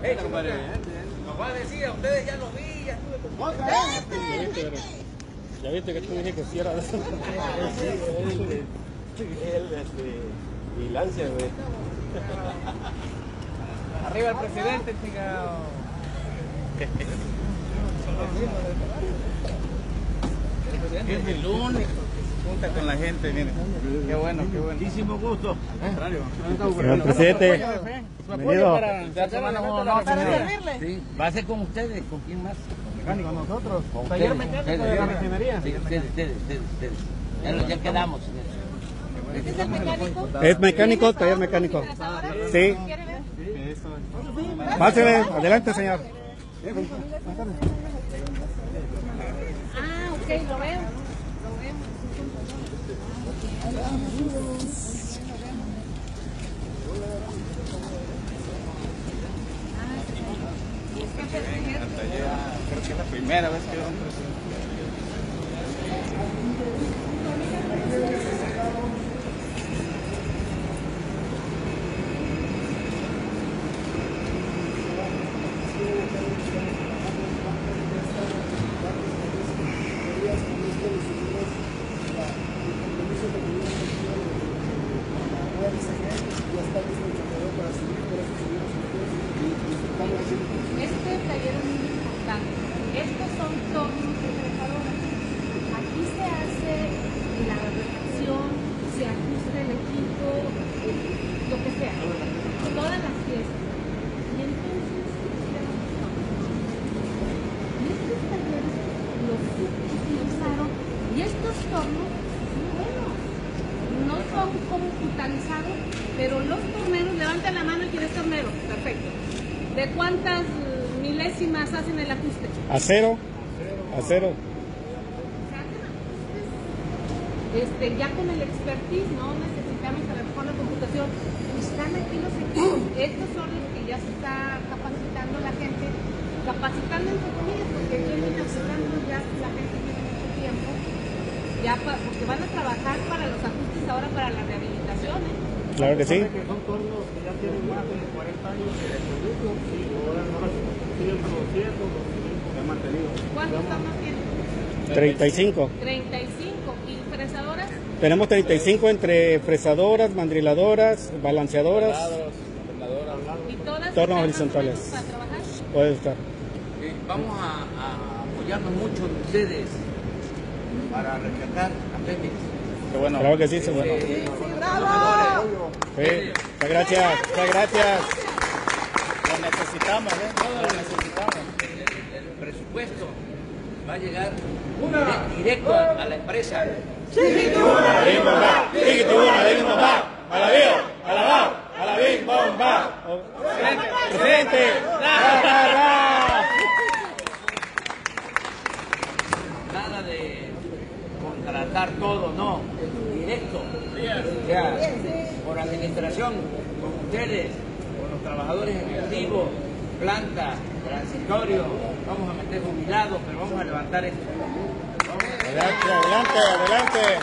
Hey, compadre, nos va a decir, a ustedes ya lo vi, ya estuve con Ya viste, ya viste que tú dije que sí era. De eso. Él, este, vigilancia, güey. Arriba el presidente, chingado. Es el se junta con la gente, miren. Qué bueno, qué bueno. Muchísimo gusto. Señor presidente, bienvenido. Sí, va a ser con ustedes, ¿con quién más? Con nosotros. Con Taller mecánico ustedes, de la ustedes. refinería. Sí, ustedes, ustedes, ustedes, ustedes. Ya, quedamos. ¿Este es el mecánico? ¿Es mecánico, taller mecánico? Sí. ¿Quiere ver? Pásele, adelante señor. Ah, ok, lo veo. Primera vez que veo un presidente. Tornos buenos. No son computarizados, pero los torneros, levanten la mano y quien es tornero, perfecto. ¿De cuántas milésimas hacen el ajuste? A cero. A cero. Se hacen ajustes, Este, ya con el expertise, no necesitamos a lo mejor la computación. Están aquí los equipos. Estos son los que ya se está capacitando la gente, capacitando entre comillas, porque vienen aplicando ya la gente ya pa- porque van a trabajar para los ajustes ahora para la rehabilitación. ¿eh? Claro que sí. Que son tornos que ya tienen más de 40 años de producto y ahora siguen produciendo, se han mantenido. ¿Cuántos tornos tienen? 35. 35. ¿Y fresadoras? Tenemos 35 entre fresadoras, mandriladoras, balanceadoras. ¿Y todas Tornos horizontales. para trabajar? Puede estar. Eh, Vamos a, a apoyarnos mucho en ustedes para rescatar a Pemex. Qué bueno. Claro que sí, señor. Eh, Sí. Muchas gracias. Muchas gracias. Lo necesitamos, ¿eh? Lo necesitamos. el presupuesto va a llegar dire- directo a, a la empresa. Presidente. Ra, ra, ra. Nada de contratar todo, no. Directo. O sea, por administración, con ustedes, con los trabajadores ejecutivos, planta, transitorio, vamos a meter jubilados, pero vamos a levantar esto. Adelante, adelante, adelante.